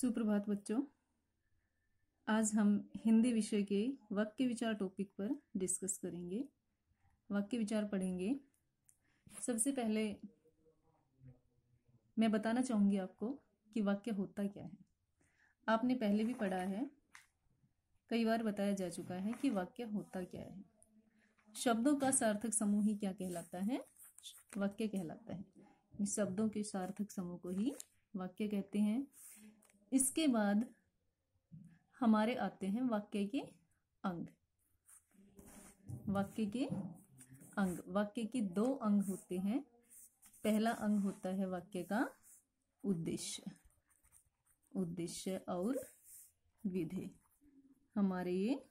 सुप्रभात बच्चों। आज हम हिंदी विषय के वाक्य विचार टॉपिक पर डिस्कस करेंगे। वाक्य विचार पढ़ेंगे। सबसे पहले मैं बताना चाहूँगी आपको कि वाक्य होता क्या है। आपने पहले भी पढ़ा है, कई बार बताया जा चुका है कि वाक्य होता क्या है। शब्दों का सार्थक समूह ही क्या कहलाता है? वाक्य कहलाता है। शब्दों के सार्थक समूह को ही वाक्य कहते हैं। इसके बाद हमारे आते हैं वाक्य के अंग। वाक्य के अंग। वाक्य के दो अंग होते हैं। पहला अंग होता है वाक्य का उद्देश्य। उद्देश्य और विधेय हमारे ये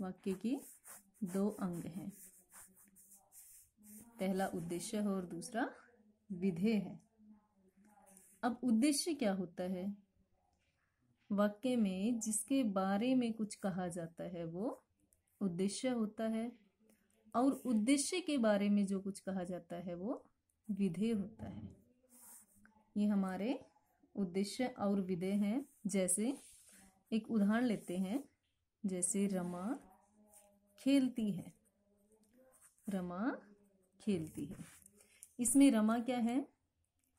वाक्य के दो अंग हैं। पहला उद्देश्य है और दूसरा विधेय है। अब उद्देश्य क्या होता है? वाक्य में जिसके बारे में कुछ कहा जाता है वो उद्देश्य होता है और उद्देश्य के बारे में जो कुछ कहा जाता है वो विधेय होता है। ये हमारे उद्देश्य और विधेय हैं। जैसे एक उदाहरण लेते हैं। जैसे रमा खेलती है। रमा खेलती है। इसमें रमा क्या है?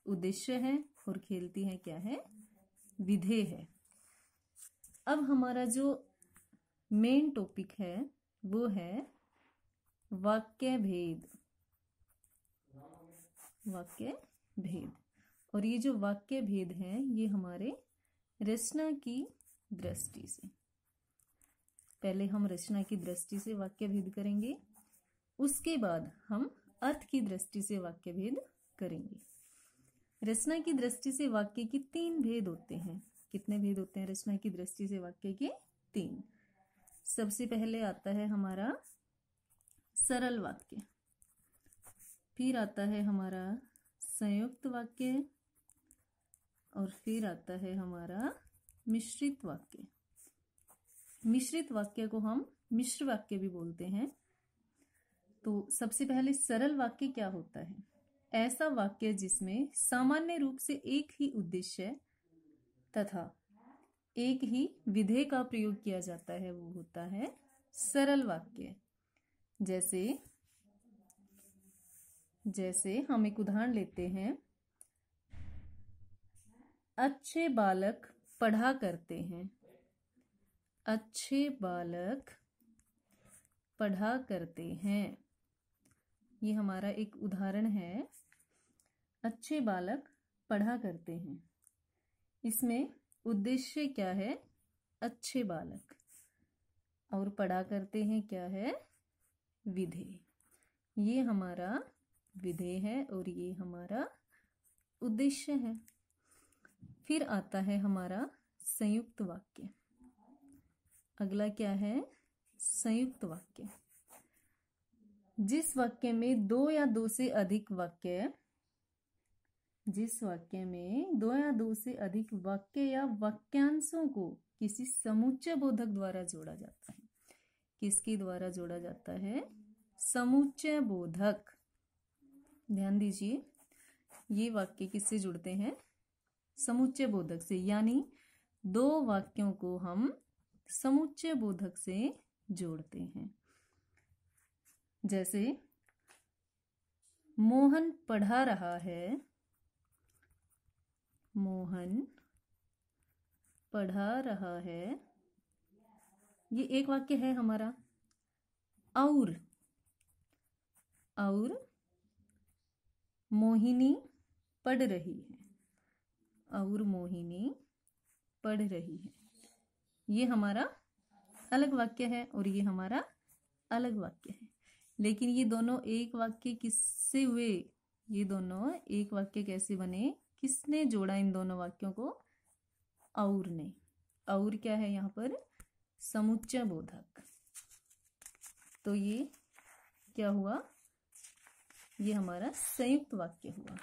उद्देश्य है और खेलती है क्या है? विधेय है। अब हमारा जो मेन टॉपिक है, वो है वाक्य भेद। वाक्य भेद। और ये जो वाक्य भेद है, ये हमारे रचना की दृष्टि से। पहले हम रचना की दृष्टि से वाक्य भेद करेंगे, उसके बाद हम अर्थ की दृष्टि से वाक्य भेद करेंगे। रचना की दृष्टि से वाक्य की तीन भेद होते हैं। कितने भेद होते हैं रचना की दृष्टि से वाक्य के तीन। सबसे पहले आता है हमारा सरल वाक्य। फिर आता है हमारा संयुक्त वाक्य। और फिर आता है हमारा मिश्रित वाक्य। मिश्रित वाक्य को हम मिश्र वाक्य भी बोलते हैं। तो सबसे पहले सरल वाक्य क्या होता है? ऐसा वाक्य जिसमें सामान्य रूप से एक ही उद्देश्य तथा एक ही विधेय का प्रयोग किया जाता है, वो होता है सरल वाक्य। जैसे जैसे हम एक उदाहरण लेते हैं। अच्छे बालक पढ़ा करते हैं। अच्छे बालक पढ़ा करते हैं। ये हमारा एक उदाहरण है। अच्छे बालक पढ़ा करते हैं। इसमें उद्देश्य क्या है? अच्छे बालक। और पढ़ा करते हैं क्या है? विधेय ये हमारा विधेय है और ये हमारा उद्देश्य है। फिर आता है हमारा संयुक्त वाक्य। अगला क्या है? संयुक्त वाक्य। जिस वाक्य में दो या दो से अधिक वाक्य जिस वाक्य में दो या दो से अधिक वाक्य या वाक्यांशों को किसी समुच्चय बोधक द्वारा जोड़ा जाता है। किसके द्वारा जोड़ा जाता है? समुच्चय बोधक। ध्यान दीजिए, ये वाक्य किससे जुड़ते हैं? समुच्चय बोधक से, यानी दो वाक्यों को हम समुच्चय बोधक से जोड़ते हैं। जैसे, मोहन पढ़ा रहा है मोहन पढ़ा रहा है। ये एक वाक्य है हमारा। और और मोहिनी पढ़ रही है। और मोहिनी पढ़ रही है। ये हमारा अलग वाक्य है और ये हमारा अलग वाक्य है। लेकिन ये दोनों एक वाक्य किससे हुए? ये दोनों एक वाक्य कैसे बने? किसने जोड़ा इन दोनों वाक्यों को? और ने। और क्या है यहाँ पर? समुच्चय बोधक। तो ये क्या हुआ? ये हमारा संयुक्त वाक्य हुआ।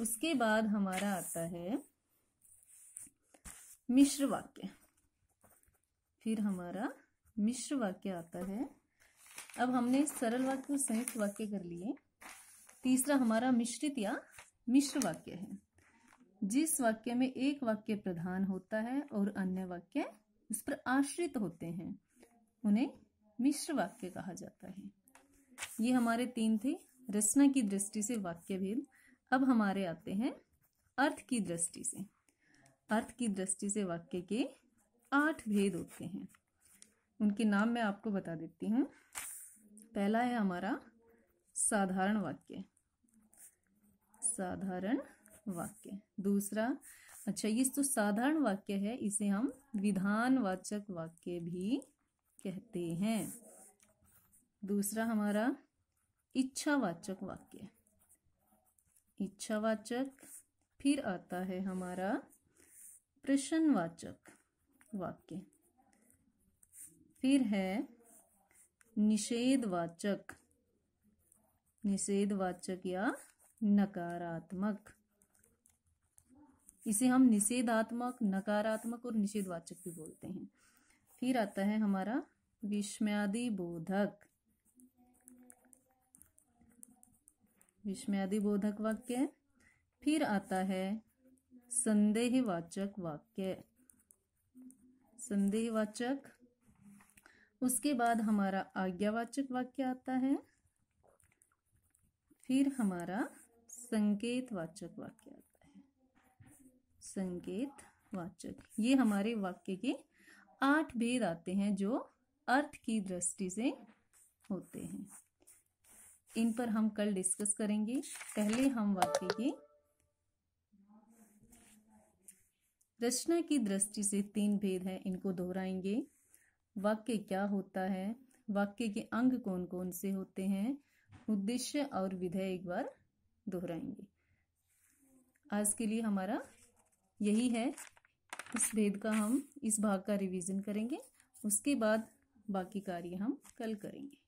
उसके बाद हमारा आता है मिश्र वाक्य। फिर हमारा मिश्र वाक्य आता है। अब हमने सरल वाक्य संयुक्त वाक्य कर लिए। तीसरा हमारा मिश्रित या मिश्र वाक्य है। जिस वाक्य में एक वाक्य प्रधान होता है और अन्य वाक्य उस पर आश्रित होते हैं, उन्हें मिश्र वाक्य कहा जाता है। ये हमारे तीन थे, रचना की दृष्टि से वाक्य भेद अब हमारे आते हैं अर्थ की दृष्टि से। अर्थ की दृष्टि से वाक्य के आठ भेद होते हैं। उनके नाम मैं आपको बता देती हूँ। पहला है हमारा साधारण वाक्य। साधारण वाक्य। दूसरा अच्छा ये तो साधारण वाक्य है, इसे हम विधानवाचक वाक्य भी कहते हैं। दूसरा, हमारा इच्छावाचक वाक्य। इच्छावाचक, फिर आता है हमारा प्रश्नवाचक वाक्य। फिर है निषेधवाचक। निषेधवाचक या नकारात्मक। इसे हम निषेधात्मक, नकारात्मक और निषेधवाचक भी बोलते हैं। फिर आता है हमारा विस्मयादि बोधक। विस्मयादि बोधक वाक्य। फिर आता है संदेहवाचक वाक्य। संदेहवाचक। उसके बाद हमारा आज्ञावाचक वाक्य आता है। फिर हमारा संकेतवाचक वाक्य आता है। संकेत वाचक। ये हमारे वाक्य के आठ भेद आते हैं जो अर्थ की दृष्टि से होते हैं। इन पर हम कल डिस्कस करेंगे। पहले हम वाक्य के रचना की दृष्टि से तीन भेद है, इनको दोहराएँगे। वाक्य क्या होता है? वाक्य के अंग कौन कौन से होते हैं? उद्देश्य और विधेय एक बार दोहराएँगे आज के लिए हमारा यही है। इस भेद का हम, इस भाग का रिवीजन करेंगे। उसके बाद बाकी कार्य हम कल करेंगे।